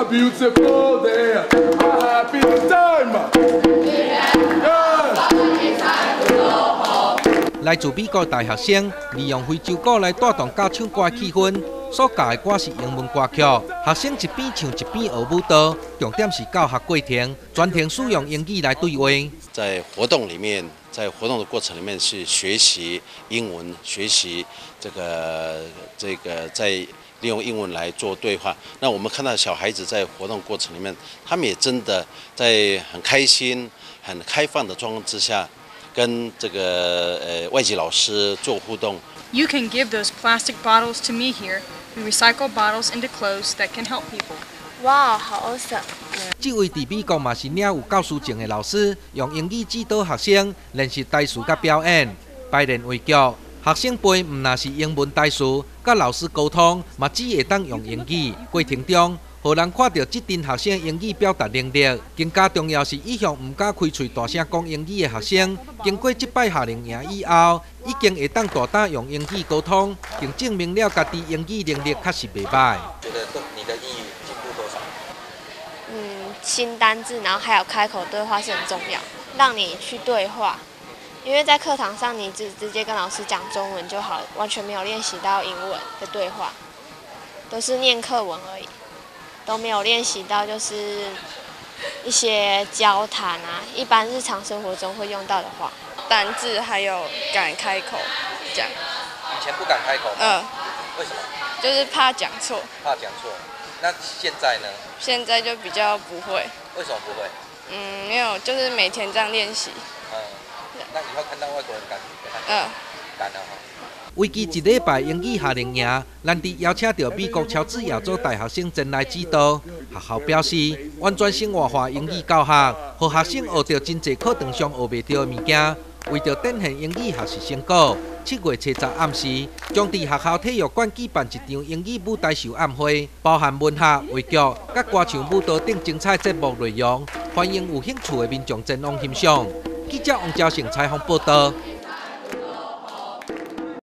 a beautiful day, a happy time. Yeah. 来自美国大学生利用非洲鼓来带动教唱歌的气氛，所教的歌是英文歌曲，学生一边唱一边学舞蹈，重点是教学过程，全程使用英语来对话。在活动里面，在活动的过程里面是学习英文，学习这个这个在利用英文来做对话。那我们看到小孩子在活动过程里面，他们也真的在很开心、很开放的状况之下，跟这个呃外籍老师做互动。You can give those plastic bottles to me here. We recycle bottles into clothes that can help people. 哇，好 awesome！这位伫美国嘛是领有教师证的老师，用英语指导学生练习台词甲表演，排练话剧。学生背毋那是英文台词，甲老师沟通嘛只会当用英语。过程中，互人看到这阵学生英语表达能力，更加重要是以向毋敢开喙大声讲英语的学生，经过即摆夏令营以后，已经会当大胆用英语沟通，并证明了家己英语能力确实袂歹。觉得你的英语进步多少？嗯，新单字，然后还有开口对话是很重要，让你去对话。因为在课堂上，你只直接跟老师讲中文就好，完全没有练习到英文的对话，都是念课文而已，都没有练习到就是一些交谈啊，一般日常生活中会用到的话。单字还有敢开口讲，以前不敢开口吗？嗯，为什么？就是怕讲错。怕讲错。那现在呢？现在就比较不会，为什么不会？嗯，没有，就是每天这样练习。嗯，那以后看到外国人敢跟他嗯，敢了哈。为期一礼拜英语夏令营，咱伫邀请到美国乔治亚州大学生前来指导。学校表示，完全生活化英语教学，互学生学到真侪课堂上学袂到的物件。为着展现英语学习成果，七月七十暗时，将伫学校体育馆举办一场英语舞台秀暗会，包含文学、话剧、甲歌唱舞蹈等精彩节目内容，欢迎有兴趣的民众前往欣赏。记者王昭成采访报道。